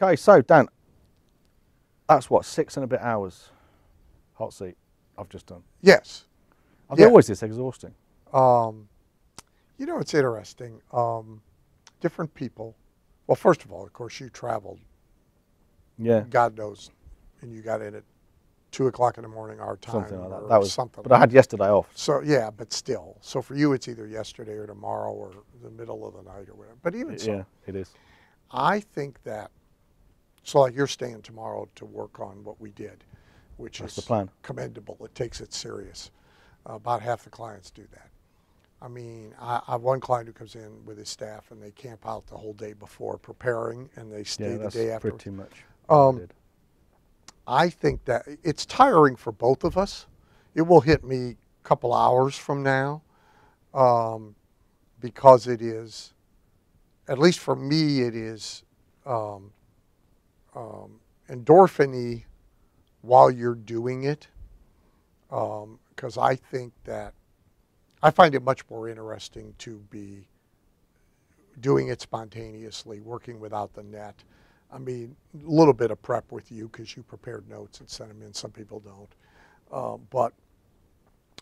Okay, so Dan, that's what six and a bit hours hot seat I've just done. Yes. They Yeah. always this exhausting? Um, you know, it's interesting. Um, different people. Well, first of all, of course, you traveled. Yeah, God knows, and you got in at two o'clock in the morning our time. something like that. That was something. But I had yesterday off. So yeah, but still. So for you, it's either yesterday or tomorrow or the middle of the night or whatever. But even so, Yeah, it is. I think that. So like you're staying tomorrow to work on what we did, which That's is the plan. commendable. It takes it serious. Uh, about half the clients do that. I mean, I, I have one client who comes in with his staff and they camp out the whole day before preparing, and they stay Yeah, the day after. pretty much. I Um. I think that it's tiring for both of us. It will hit me a couple hours from now um, because it is, at least for me, it is um, um, endorphin while you're doing it. Because I think that I find it much more interesting to be doing it spontaneously, working without the net. I mean, a little bit of prep with you because you prepared notes and sent them in. Some people don't. Uh, but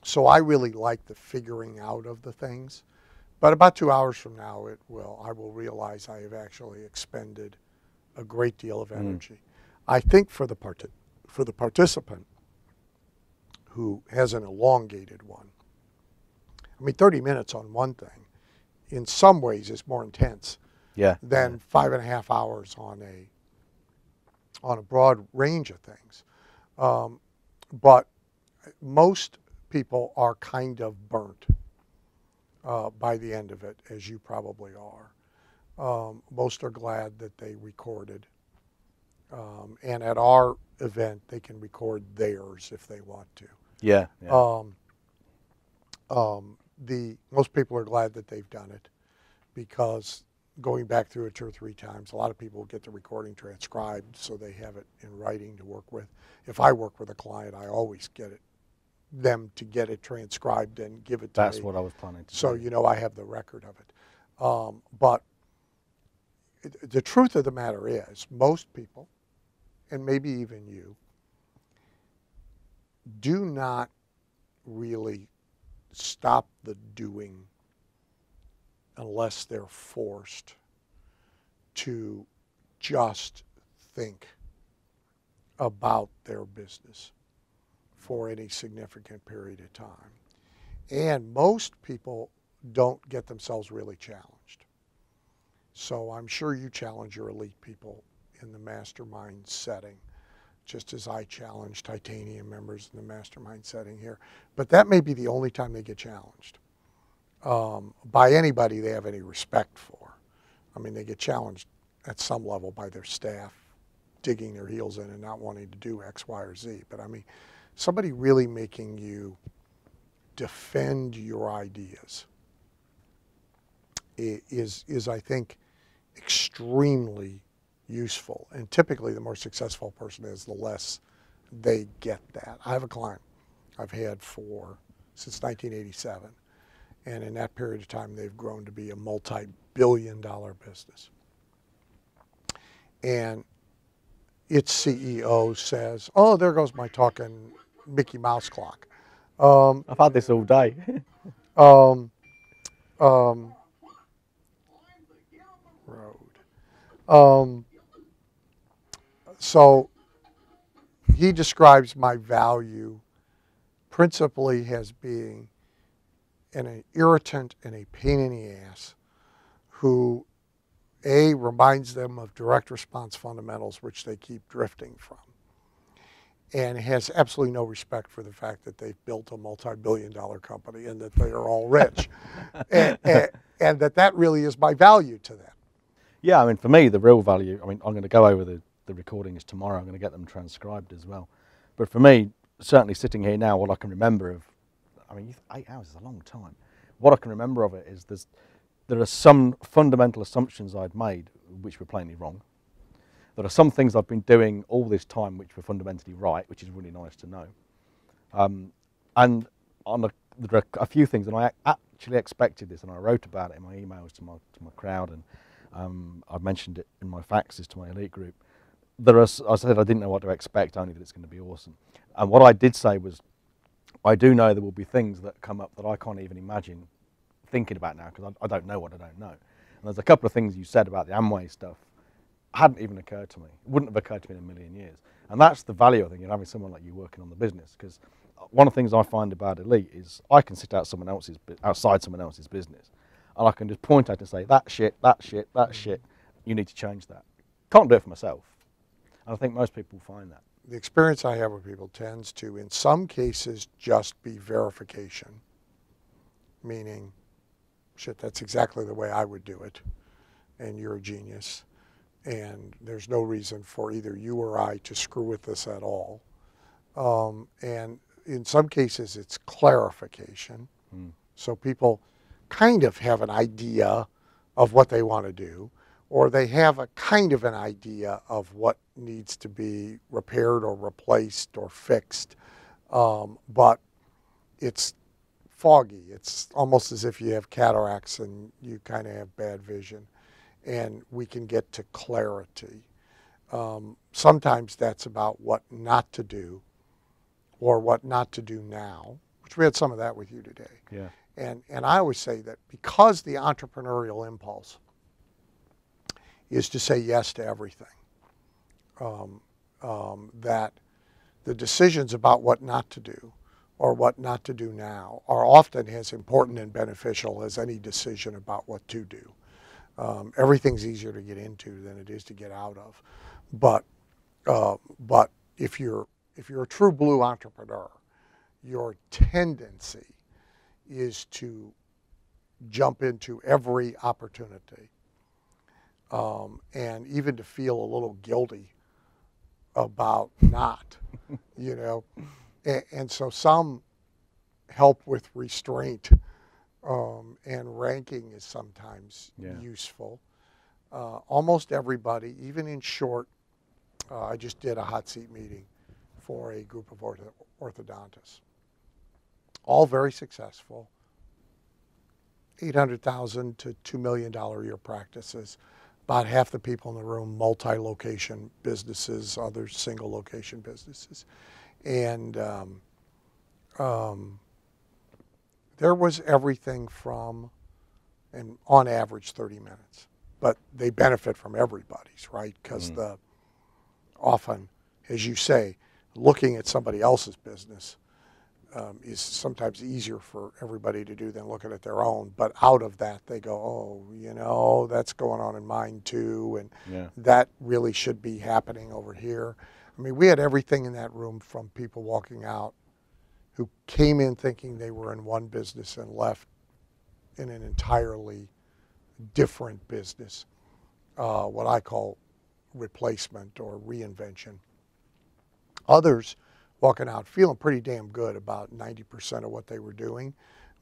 so I really like the figuring out of the things. But about two hours from now, it will. I will realize I have actually expended a great deal of energy. I think for the part for the participant who has an elongated one. I mean, 30 minutes on one thing, in some ways, is more intense Yeah. than five and a half hours on a on a broad range of things. Um, but most people are kind of burnt uh, by the end of it, as you probably are. Um, most are glad that they recorded. Um, and at our event, they can record theirs if they want to. Yeah. yeah. Um, um, the most people are glad that they've done it because going back through it two or three times, a lot of people get the recording transcribed so they have it in writing to work with. If I work with a client, I always get it them to get it transcribed and give it to That's me. what I was planning to So do. you know I have the record of it. Um, but the truth of the matter is, most people, and maybe even you, do not really stop the doing unless they're forced to just think about their business for any significant period of time. And most people don't get themselves really challenged. So I'm sure you challenge your elite people in the mastermind setting, just as I challenge titanium members in the mastermind setting here. But that may be the only time they get challenged um, by anybody they have any respect for. I mean, they get challenged at some level by their staff digging their heels in and not wanting to do X, Y, or Z. But I mean, somebody really making you defend your ideas is, is I think, extremely useful. And typically, the more successful a person is, the less they get that. I have a client I've had for since 1987. And in that period of time, they've grown to be a multi billion dollar business. And its CEO says, Oh, there goes my talking Mickey Mouse clock. Um, I've had this all day. um, um, Um, so he describes my value principally as being an irritant and a pain in the ass who a reminds them of direct response fundamentals which they keep drifting from and has absolutely no respect for the fact that they've built a multi-billion dollar company and that they are all rich. And, and, and that that really is my value to them yeah, I mean, for me, the real value, I mean, I'm going to go over the, the recordings tomorrow. I'm going to get them transcribed as well. But for me, certainly sitting here now, what I can remember of, I mean, eight hours is a long time. What I can remember of it is there's, there are some fundamental assumptions I'd made which were plainly wrong. There are some things I've been doing all this time which were fundamentally right, which is really nice to know. Um, and on a, there are a few things, and I actually expected this, and I wrote about it in my emails to my, to my crowd, and Um, I've mentioned it in my faxes to my elite group. There are, I said I didn't know what to expect, only that it's going to be awesome. And what I did say was, I do know there will be things that come up that I can't even imagine thinking about now because I, I don't know what I don't know. And there's a couple of things you said about the Amway stuff hadn't even occurred to me. It wouldn't have occurred to me in a million years. And that's the value, I think, in having someone like you working on the business. Because one of the things I find about Elite is I can sit out someone else's outside someone else's business, and I can just point out and say that shit, that shit, that shit. You need to change that. Can't do it for myself. And I think most people find that. the experience I have with people tends to, in some cases, just be verification, meaning, shit, that's exactly the way I would do it, and you're a genius, and there's no reason for either you or I to screw with this at all. Um, and in some cases, it's clarification. Mm. So people kind of have an idea of what they want to do, or they have a kind of an idea of what needs to be repaired or replaced or fixed, um, but it's foggy. It's almost as if you have cataracts and you kind of have bad vision, and we can get to clarity. Um, sometimes that's about what not to do or what not to do now, which we had some of that with you today. Yeah. And, and I always say that because the entrepreneurial impulse is to say yes to everything, um, um, that the decisions about what not to do or what not to do now are often as important and beneficial as any decision about what to do. Um, everything's easier to get into than it is to get out of. But, uh, but if, you're, if you're a true blue entrepreneur, your tendency is to jump into every opportunity um, and even to feel a little guilty about not, you know. And, and so some help with restraint um, and ranking is sometimes Yeah. useful. Uh, almost everybody, even in short, uh, I just did a hot seat meeting for a group of ortho- orthodontists. All very successful. 800,000 to $2 million a year practices. About half the people in the room, multi-location businesses, other single location businesses. And um, um, there was everything from, and on average, 30 minutes. But they benefit from everybody's, right? Because Mm. the often, as you say, looking at somebody else's business um, is sometimes easier for everybody to do than looking at their own. But out of that, they go, oh, you know, that's going on in mine too, and Yeah. that really should be happening over here. I mean, we had everything in that room from people walking out who came in thinking they were in one business and left in an entirely different business, uh, what I call replacement or reinvention. Others walking out feeling pretty damn good about 90% of what they were doing,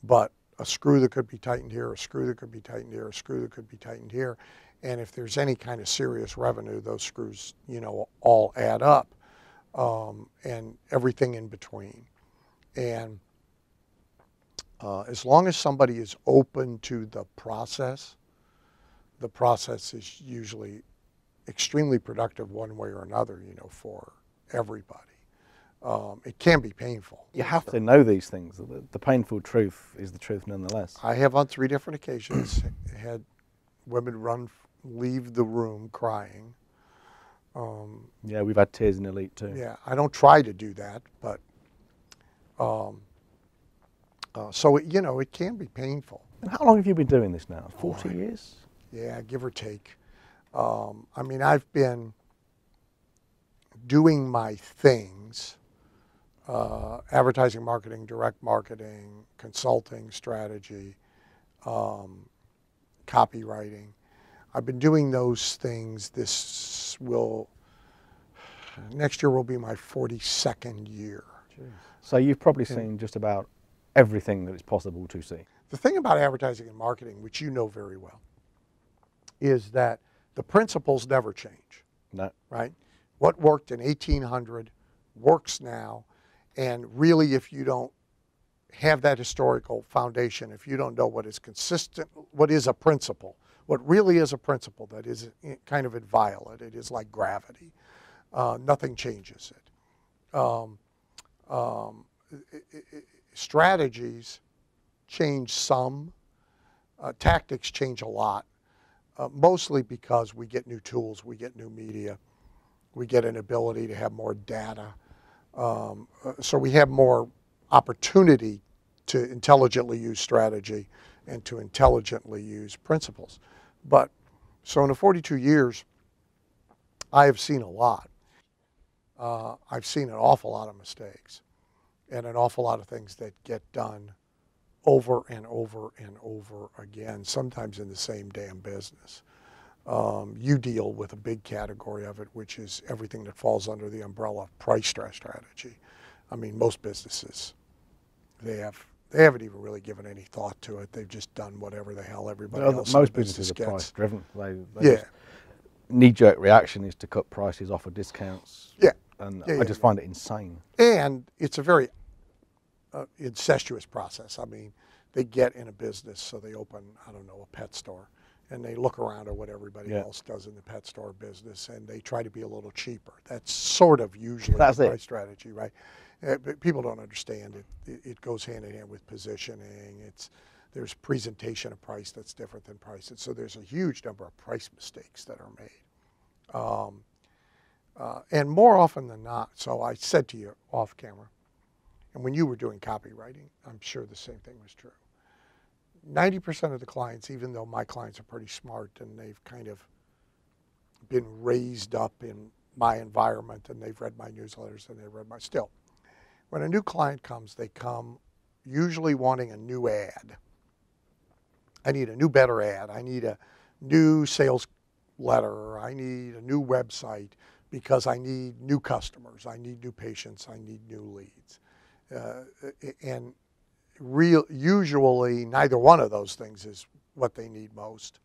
but a screw that could be tightened here, a screw that could be tightened here, a screw that could be tightened here. And if there's any kind of serious revenue, those screws, you know, all add up, um, and everything in between. And uh, as long as somebody is open to the process, the process is usually extremely productive one way or another, you know, for everybody. Um, it can be painful. You have to know these things. The, the painful truth is the truth nonetheless. I have on three different occasions had women run, leave the room crying. Um, Yeah, we've had tears in Elite too. yeah, I don't try to do that, but um, uh, so it, you know it can be painful. And how long have you been doing this now? 40 I- years? Yeah, give or take. Um, I mean, I've been doing my things uh, advertising, marketing, direct marketing, consulting, strategy, um, copywriting. I've been doing those things. This will, next year will be my 42nd year. So you've probably seen just about everything that it's possible to see. The thing about advertising and marketing, which you know very well, is that the principles never change. No. right? What worked in 1800 works now. And really, if you don't have that historical foundation, if you don't know what is consistent, what is a principle, what really is a principle that is kind of inviolate. It is like gravity. Uh, nothing changes it. Um, um, it, it strategies change some. Uh, tactics change a lot, uh, mostly because we get new tools, we get new media, we get an ability to have more data. Um, uh, so we have more opportunity to intelligently use strategy and to intelligently use principles. But so in the 42 years, I have seen a lot. Uh, I've seen an awful lot of mistakes and an awful lot of things that get done over and over and over again, sometimes in the same damn business. Um, you deal with a big category of it, which is everything that falls under the umbrella of price stress strategy. I mean, most businesses, they have they haven't even really given any thought to it. They've just done whatever the hell everybody well, else. Most business businesses are price driven. They, they yeah. Knee jerk reaction is to cut prices, offer discounts. Yeah. And yeah, I yeah, just yeah. find it insane. And it's a very uh, incestuous process. I mean, they get in a business, so they open, I don't know, a pet store, and they look around at what everybody Yeah. else does in the pet store business, and they try to be a little cheaper. That's sort of usually That's price strategy, right? Uh, but people don't understand it. it. It goes hand in hand with positioning. It's there's presentation of price that's different than price, and so there's a huge number of price mistakes that are made. Um, uh, and more often than not, so I said to you off camera, and when you were doing copywriting, I'm sure the same thing was true. 90% of the clients, even though my clients are pretty smart and they've kind of been raised up in my environment and they've read my newsletters and they've read my, still, when a new client comes, they come usually wanting a new ad. I need a new, better ad. I need a new sales letter. I need a new website because I need new customers. I need new patients. I need new leads. Uh, and real, usually neither one of those things is what they need most.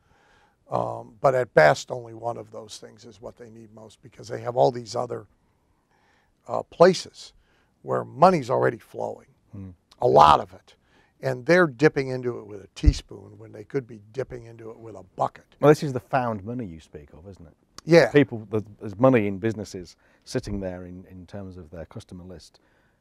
Um, but at best, only one of those things is what they need most because they have all these other uh, places where money's already flowing, Hmm. a lot of it. And they're dipping into it with a teaspoon when they could be dipping into it with a bucket. Well, this is the found money you speak of, isn't it? Yeah. People, there's, there's money in businesses sitting there in, in terms of their customer list,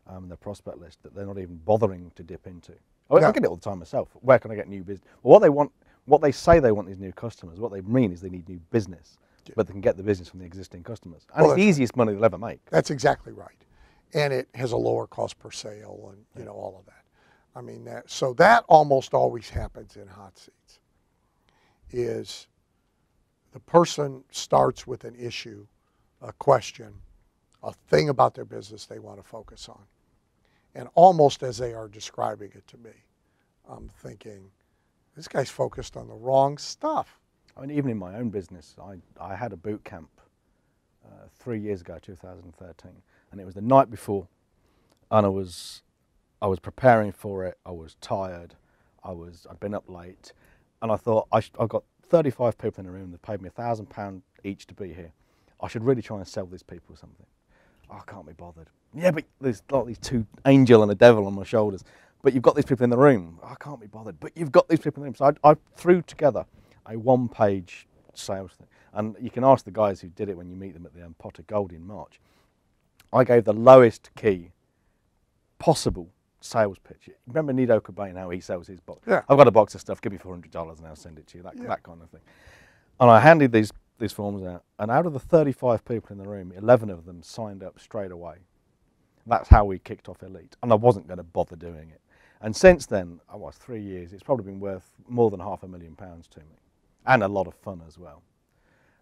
um, their prospect list that they're not even bothering to dip into. I, No. I get it all the time myself. Where can I get new business? Well, what they want, what they say they want these new customers, what they mean is they need new business, Yeah. but they can get the business from the existing customers. And Well, it's the easiest money they'll ever make. That's exactly right. And it has a lower cost per sale and, you know, all of that. I mean, that, so that almost always happens in hot seats is the person starts with an issue, a question, a thing about their business they want to focus on. And almost as they are describing it to me, I'm thinking, this guy's focused on the wrong stuff. I mean, even in my own business, I, I had a boot camp uh, three years ago, 2013, and it was the night before, and I was, I was preparing for it. I was tired. I was, I'd been up late, and I thought I I've got 35 people in the room. They've paid me a thousand pound each to be here. I should really try and sell these people something. Oh, I can't be bothered. Yeah, but there's like these two angel and a devil on my shoulders. But you've got these people in the room. I can't be bothered. But you've got these people in the room. So I, I threw together a one-page sales thing, and you can ask the guys who did it when you meet them at the um, Pot of Gold in March. I gave the lowest key possible sales pitch. Remember Nido Qubein, how he sells his box? Yeah. I've got a box of stuff. Give me four hundred dollars, and I'll send it to you. That Yeah. that kind of thing. And I handed these these forms out, and out of the 35 people in the room, 11 of them signed up straight away. That's how we kicked off Elite, and I wasn't going to bother doing it. And since then, I was three years. It's probably been worth more than half a million pounds to me, and a lot of fun as well.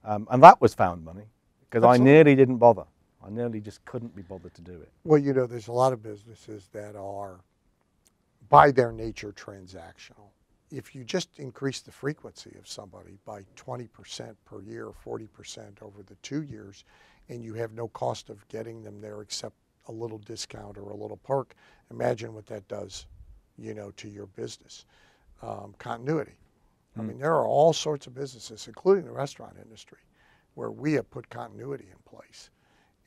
Um, and that was found money because I nearly didn't bother. I nearly just couldn't be bothered to do it. Well, you know, there's a lot of businesses that are, by their nature, transactional. If you just increase the frequency of somebody by 20% per year, 40% over the two years, and you have no cost of getting them there except a little discount or a little perk, imagine what that does, you know, to your business. Um, continuity. I Mm. mean, there are all sorts of businesses, including the restaurant industry, where we have put continuity in place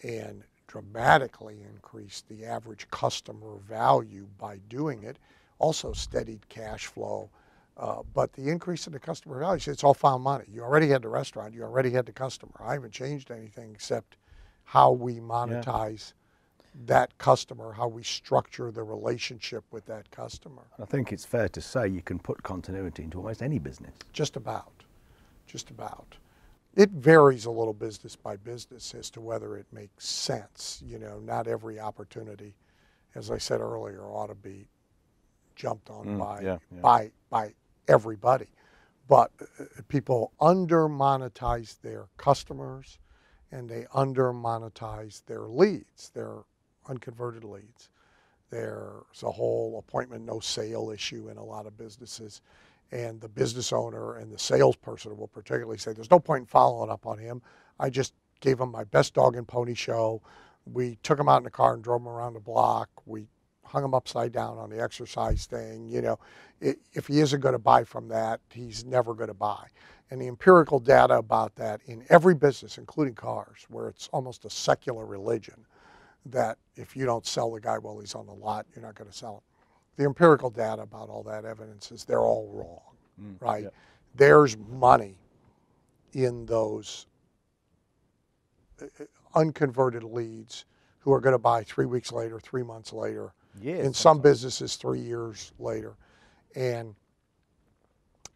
and dramatically increased the average customer value by doing it. Also steadied cash flow, Uh, but the increase in the customer value, it's all found money. You already had the restaurant, you already had the customer. I haven't changed anything except how we monetize that customer, how we structure the relationship with that customer. I think it's fair to say you can put continuity into almost any business. Just about. Just about. It varies a little business by business as to whether it makes sense. You know, not every opportunity, as I said earlier, ought to be jumped on Mm, by, yeah, yeah. by, by everybody. But uh, people under monetize their customers and they under monetize their leads, their unconverted leads. There's a whole appointment no sale issue in a lot of businesses. And the business owner and the salesperson will particularly say, There's no point in following up on him. I just gave him my best dog and pony show. We took him out in the car and drove him around the block. We hung him upside down on the exercise thing. You know, i if he isn't going to buy from that, he's never going to buy. And the empirical data about that in every business, including cars, where it's almost a secular religion, that if you don't sell the guy while he's on the lot, you're not going to sell him. The empirical data about all that evidence is they're all wrong, right? yeah. There's money in those uh, unconverted leads who are going to buy three weeks later, three months later, Years. in some businesses three years later and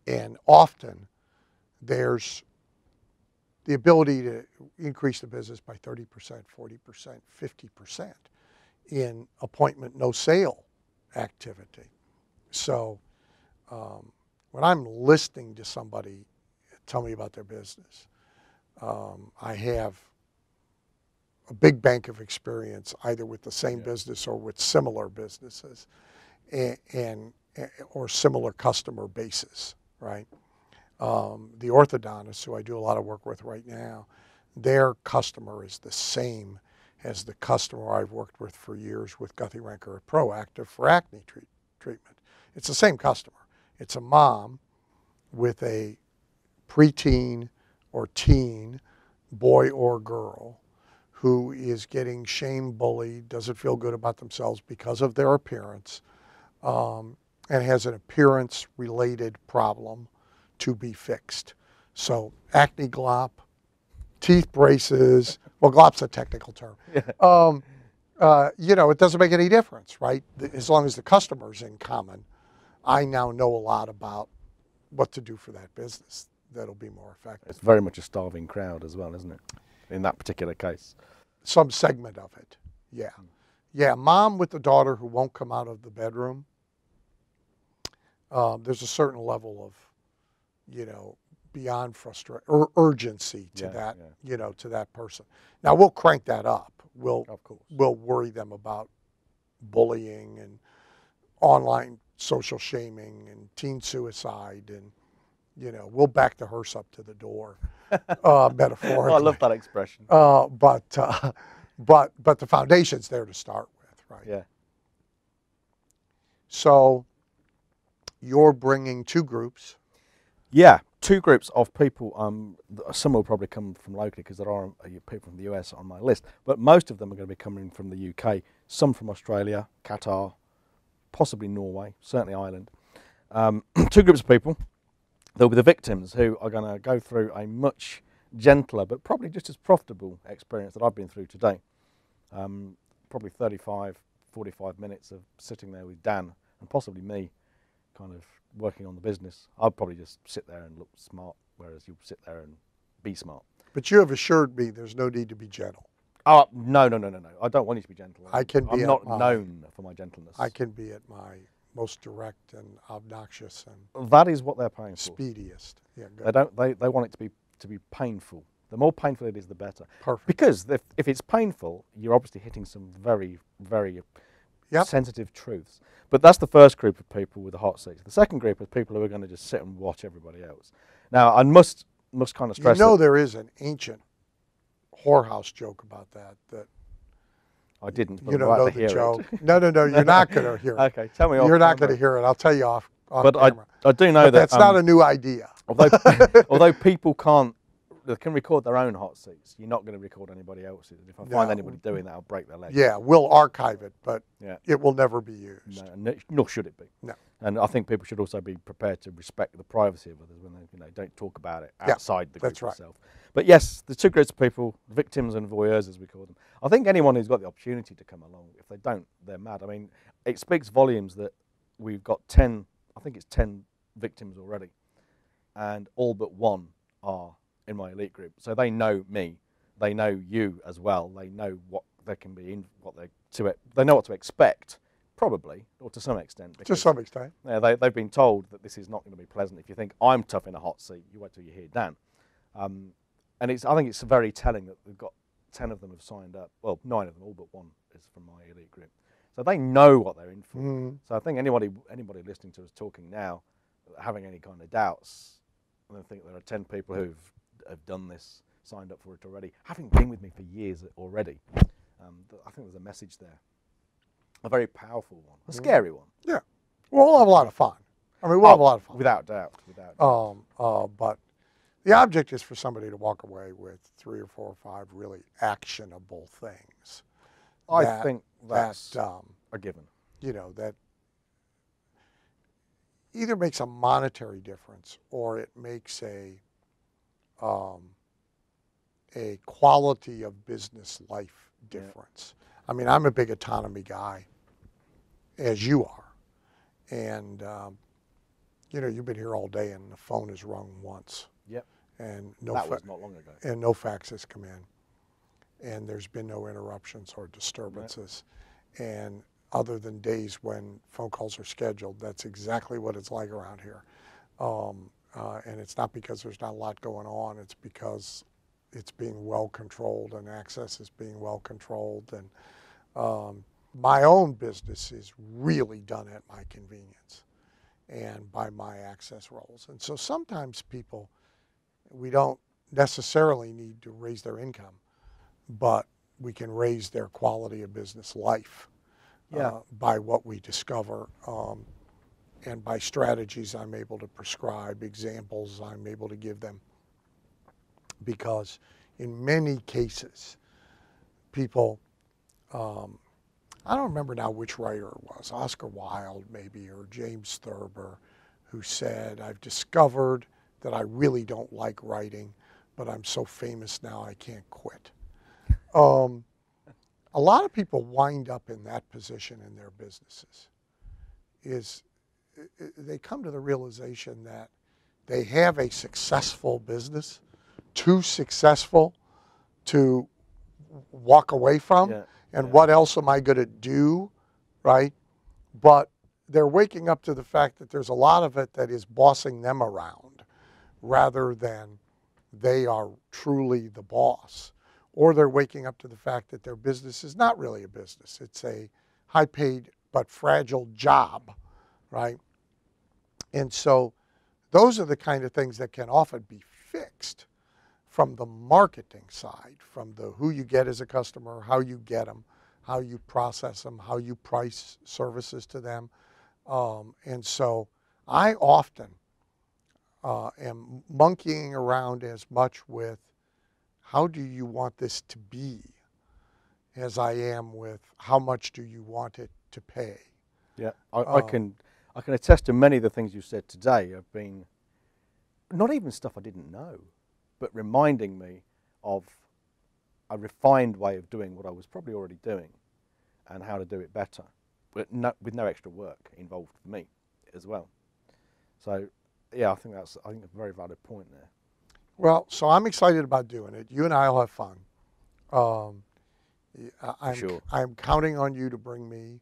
and often there's the ability to increase the business by 30% 40% 50% in appointment no sale activity so um, when i'm listening to somebody tell me about their business um, i have a big bank of experience either with the same Yeah. business or with similar businesses and, and or similar customer bases right? Um, the orthodontist who i do a lot of work with right now their customer is the same as the customer i've worked with for years with Guthy-Renker at Proactiv for acne treat, treatment. It's the same customer. It's a mom with a preteen or teen boy or girl who is getting shame bullied, doesn't feel good about themselves because of their appearance, um, and has an appearance related problem to be fixed. So, acne glop, teeth braces, well, glop's a technical term. Um, uh, you know, it doesn't make any difference, right? As long as the customer's in common, I now know a lot about what to do for that business that'll be more effective. It's very much a starving crowd as well, isn't it? In that particular case. some segment of it. Yeah. Yeah, mom with the daughter who won't come out of the bedroom. Um, there's a certain level of, you know, beyond frustration or urgency to Yeah, that, yeah. you know, to that person. Now we'll crank that up. We'll Of course. we'll worry them about bullying and online social shaming and teen suicide and you know we'll back the hearse up to the door uh, metaphorically. Oh, I love that expression. Uh, but uh, but but the foundation's there to start with, right? Yeah. So you're bringing two groups. Yeah, two groups of people. Um, some will probably come from locally because there are uh, people from the US on my list, but most of them are going to be coming from the UK. Some from Australia, Qatar, possibly Norway, certainly Ireland. Um, two groups of people. There'll be the victims who are going to go through a much gentler, but probably just as profitable experience that I've been through today. Um, probably 35, 45 minutes of sitting there with Dan and possibly me, kind of working on the business. I'll probably just sit there and look smart, whereas you'll sit there and be smart. But you have assured me there's no need to be gentle. Oh no, no, no, no, no! I don't want you to be gentle. I can I'm be not at my- known for my gentleness. I can be at my most direct and obnoxious and That is what they're paying for. speediest. Yeah, They don't. They, they want it to be to be painful. The more painful it is, the better. Perfect. Because if, if it's painful, you're obviously hitting some very, very Yep. sensitive truths. But that's the first group of people with the hot seats. The second group is people who are going to just sit and watch everybody else. Now, I must must kind of stress. You know there is an ancient whorehouse joke about that. That I didn't. But you don't know the hear joke. It. No, no, no. You're not going to hear it. okay, tell me. off You're not going to hear it. I'll tell you off, off But I, camera. I do know but that that's um, not a new idea. although although people can't they can record their own hot seats. You're not going to record anybody else's. If I No. find anybody doing that, I'll break their leg. Yeah, we'll archive it, but Yeah. it will never be used. No, nor should it be. No. And I think people should also be prepared to respect the privacy of others when they, you know, don't talk about it Yeah, outside the group right. itself. But yes, the two groups of people, victims and voyeurs, as we call them. I think anyone who's got the opportunity to come along, if they don't, they're mad. I mean, it speaks volumes that we've got ten. I think it's ten victims already, and all but one are in my elite group. So they know me, they know you as well. They know what they can be in, what they to it, they know what to expect, probably, or to some extent. To some extent. yeah, they, they've been told that this is not going to be pleasant. If you think I'm tough in a hot seat, you wait till you hear Dan. Um, and it's, I think it's very telling that we've got 10 of them have signed up. Well, nine of them, all but one is from my elite group. So they know what they're in for. Mhm. So I think anybody, anybody listening to us talking now, having any kind of doubts, and I think there are 10 people who've have done this, signed up for it already, having been with me for years already, um, I think there's a message there. A very powerful one, a scary one, Yeah. We'll have a lot of fun. I mean, we'll have a Oh, lot of fun. without doubt. Without doubt. Um, uh, but the object is for somebody to walk away with three or four or five really actionable things. I that- think that's that um, a given. you know that either makes a monetary difference or it makes a um, a quality of business life Yeah. difference. I mean, I'm a big autonomy guy, as you are, and um, you know you've been here all day and the phone has rung once, Yep. and no that was not long ago. and no faxes come in, and there's been no interruptions or disturbances, and other than days when phone calls are scheduled, that's exactly what it's like around here. Um, uh, and it's not because there's not a lot going on; it's because it's being well controlled and access is being well controlled. And um, my own business is really done at my convenience and by my access roles. And so sometimes people, we don't necessarily need to raise their income, but we can raise their quality of business life Yeah. uh, by what we discover um, and by strategies I'm able to prescribe, examples I'm able to give them. Because in many cases, people, um, I don't remember now which writer it was, Oscar Wilde maybe, or James Thurber, who said, I've discovered that I really don't like writing, but I'm so famous now I can't quit. Um, a lot of people wind up in that position in their businesses is they come to the realization that they have a successful business too successful to walk away from Yeah, and yeah. what else am i going to do right but they're waking up to the fact that there's a lot of it that is bossing them around rather than they are truly the boss or they're waking up to the fact that their business is not really a business. It's a high paid but fragile job, right? And so those are the kind of things that can often be fixed from the marketing side, from the who you get as a customer, how you get them, how you process them, how you price services to them. Um, and so I often uh, am monkeying around as much with how do you want this to be as I am with how much do you want it to pay. Yeah, I, I Um, can I can attest to many of the things you said today have been not even stuff I didn't know, but reminding me of a refined way of doing what I was probably already doing, and how to do it better, but no, with no extra work involved for me as well. So, yeah, I think that's I think a very valid point there. Well, so I'm excited about doing it. You and I will have fun. Um, I'm, Sure. I'm counting on you to bring me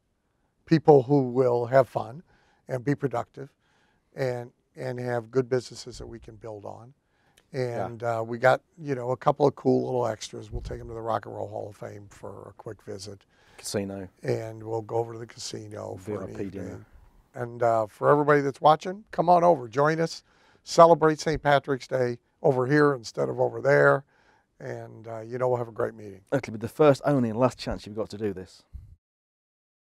people who will have fun and be productive and, and have good businesses that we can build on. And uh, we got, you know, a couple of cool little extras. We'll take them to the Rock and Roll Hall of Fame for a quick visit. Casino, And we'll go over to the casino for an evening. And uh, for everybody that's watching, come on over, join us, celebrate St. Patrick's Day over here instead of over there, and uh, you know we'll have a great meeting. It'll be the first, only, and last chance you've got to do this.